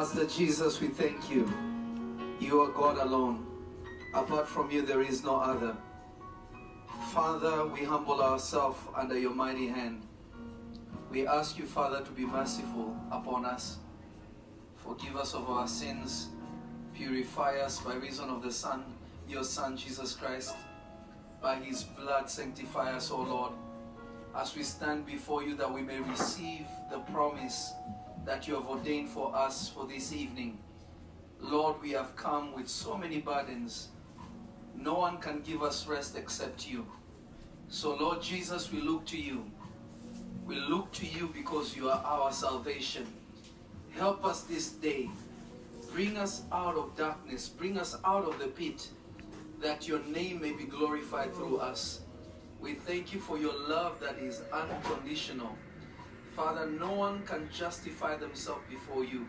Master Jesus, we thank you. You are God alone. Apart from you, there is no other. Father, we humble ourselves under your mighty hand. We ask you, Father, to be merciful upon us. Forgive us of our sins. Purify us by reason of the Son, your Son, Jesus Christ. By his blood, sanctify us, O Lord, as we stand before you that we may receive the promise that you have ordained for us for this evening. Lord, we have come with so many burdens. No one can give us rest except you. So, Lord Jesus, we look to you. We look to you because you are our salvation. Help us this day. Bring us out of darkness. Bring us out of the pit that your name may be glorified through us. We thank you for your love that is unconditional. Father, no one can justify themselves before you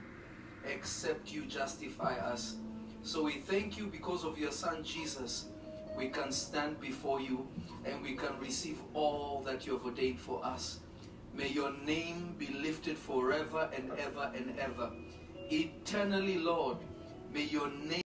except you justify us. So we thank you because of your Son Jesus. We can stand before you and we can receive all that you have ordained for us. May your name be lifted forever and ever and ever. Eternally, Lord, may your name